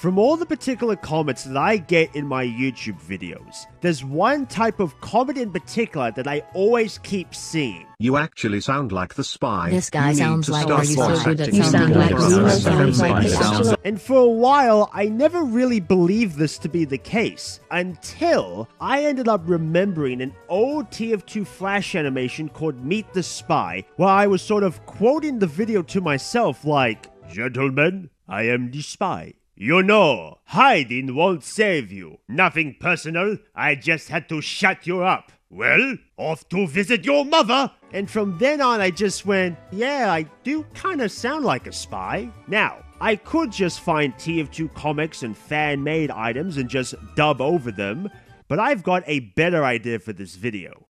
From all the particular comments that I get in my YouTube videos, there's one type of comment in particular that I always keep seeing. You actually sound like the spy. This guy You sounds like start are you so good at acting. sounding like Voice Remo acting. sounds like Voice sounds acting. And for a while, I never really believed this to be the case until I ended up remembering an old TF2 Flash animation called Meet the Spy, where I was sort of quoting the video to myself like, Gentlemen, I am the spy. You know, hiding won't save you. Nothing personal, I just had to shut you up. Well, off to visit your mother. And from then on, I just went, yeah, I do kind of sound like a spy. Now, I could just find TF2 comics and fan made items and just dub over them, but I've got a better idea for this video.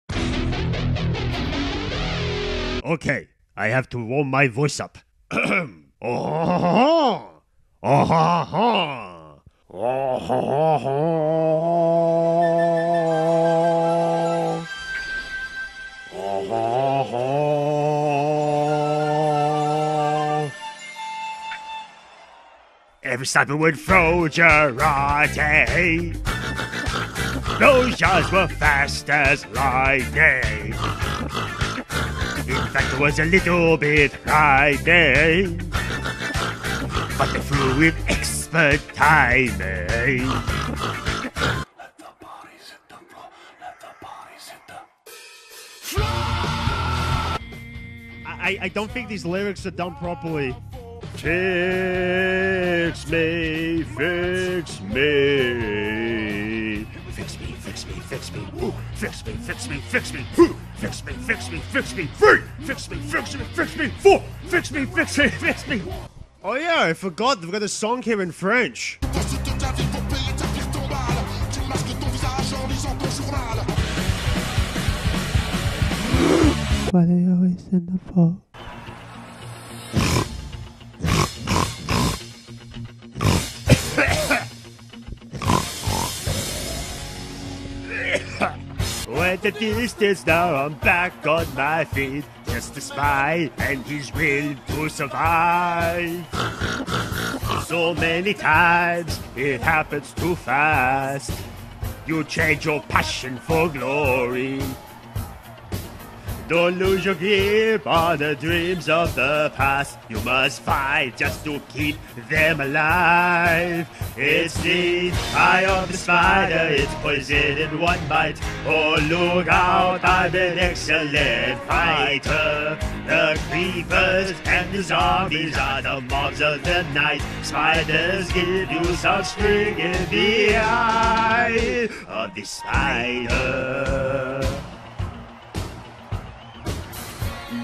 Okay, I have to warm my voice up. oh, oh, oh, oh. Every sniper would throw Jarate. Those shots were fast as lightning. In fact, it was a little bit frightening. But flew with expert timing. I, I don't think these lyrics are done properly. Fix me, fix me. Fix me, fix me, fix me. Ooh, fix me, fix me, fix me. Ooh, fix me, fix me, fix me. Three, fix me, fix me, fix me. Four, fix me, fix me, fix me. Oh yeah, I forgot. They've got a song here in French. Why they always in the fall? Went the distance, now I'm back on my feet. Just a spy and he's will to survive. So many times it happens too fast. You change your passion for glory. Don't lose your grip on the dreams of the past. You must fight just to keep them alive. It's the eye of the spider, it's poison in one bite. Oh, look out, I'm an excellent fighter. The creepers and the zombies are the mobs of the night. Spiders give you some string in the eye of the spider.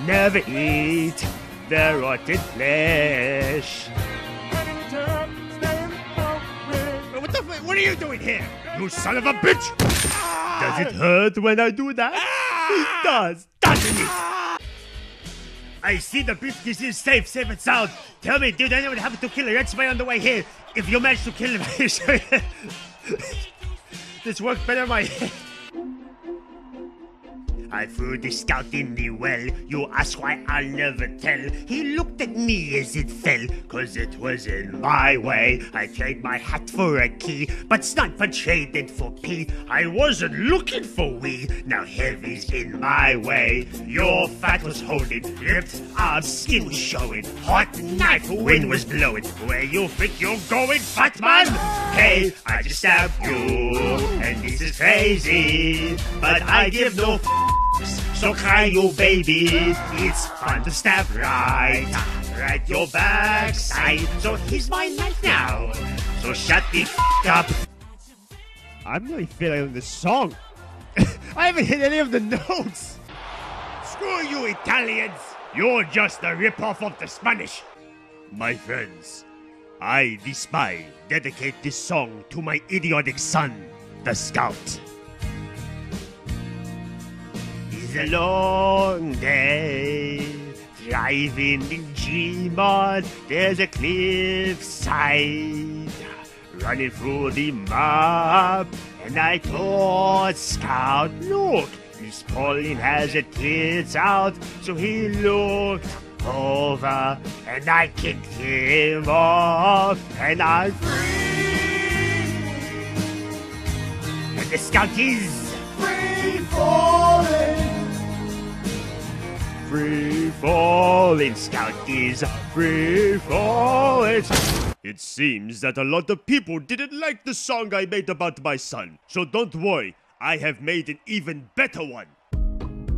Never eat the rotten flesh. What the fu- What are you doing here? You son of a bitch! Does it hurt when I do that? Ah! It does, doesn't it? I see the briefcase is safe, safe and sound. Tell me, dude, did anyone happen to kill a red spy on the way here? If you managed to kill him, this worked better in my head. I threw the scout in the well. You ask why I'll never tell. He looked at me as it fell, cause it was in my way. I trade my hat for a key, but sniper traded for pee. I wasn't looking for we. Now heavy's in my way. Your fat was holding, ripped arms, skin was showing. Hot knife, wind was blowing. Where you think you're going, fat man? Hey, I just stabbed you, and this is crazy, but I give no. F- so cry, you baby. It's fun to stab right, right your backside. So here's my knife now. So shut the f- up. I'm really feeling this song. I haven't hit any of the notes. Screw you, Italians. You're just a ripoff of the Spanish. My friends, I, the spy, dedicate this song to my idiotic son, the scout. It's a long day. Driving in Gmod, there's a cliffside. Running through the map, and I thought, Scout, look, Miss Pauling has her tits out. So he looked over, and I kicked him off, and I free. and the scout is free falling. Free falling, scout is free falling. It seems that a lot of people didn't like the song I made about my son, so don't worry, I have made an even better one.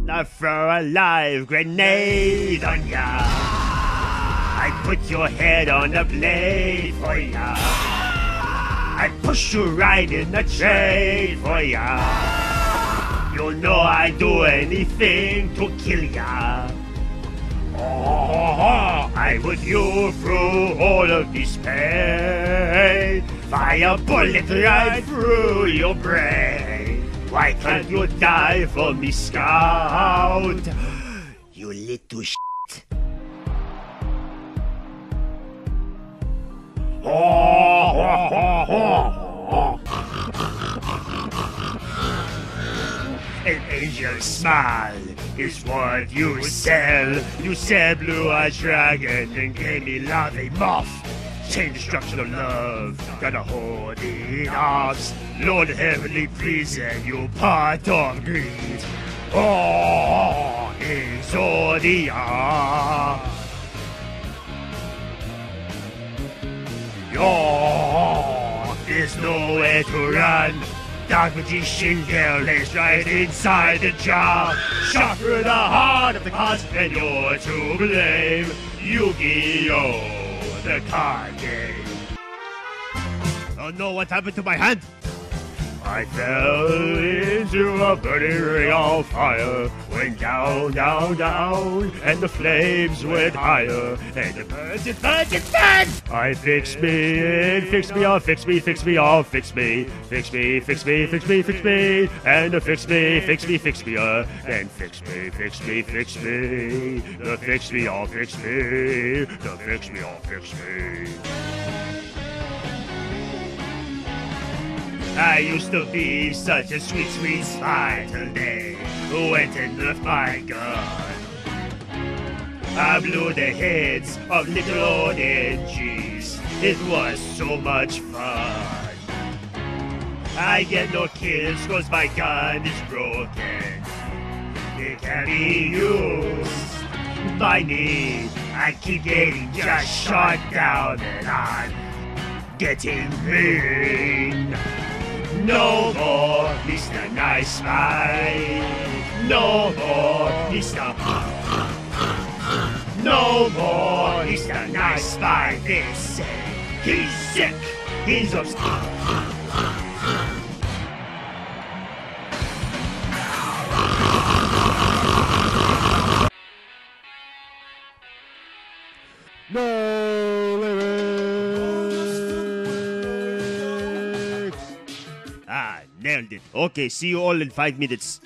Now throw a live grenade on ya. I put your head on a blade for ya. I push you right in the trade for ya. You know I'd do anything to kill ya. Oh, I put you through all of this pain. Fire bullet right through your brain. Why can't you die for me, Scout? You little shit. An angel smile is what you sell. You sell blue eyed dragon and gave me love a moth. Chain destruction of love, gotta hold it arms. Lord heavenly and you part of greed. Oh, Exodia. Yo, there's nowhere to run. Dark magician girl is right inside the jar. Shot through the heart of the cards, and you're to blame. Yu-Gi-Oh! The card game. Oh no, what happened to my hand? I fell into a burning ring of fire. Went down, down, down, and the flames went higher. And it burns, it burns, it burns! I fix me in, fix me off, fix me, fix me off, fix me, fix me, fix me, fix me, fix me, and the fix me, fix me, fix me, uh, and fix me, fix me, fix me, the fix me off, fix me, the fix me off, fix me. I used to be such a sweet, sweet spy till they went and left my gun. I blew the heads of little old NGs. It was so much fun. I get no kills cause my gun is broken. It can't be used by me. I keep getting just shot down and I'm getting mean. No more Mr. Nice Guy. No more Mr. No more Mr. Nice Guy. They say he's sick. He's upset. No nailed it. Okay, see you all in five minutes.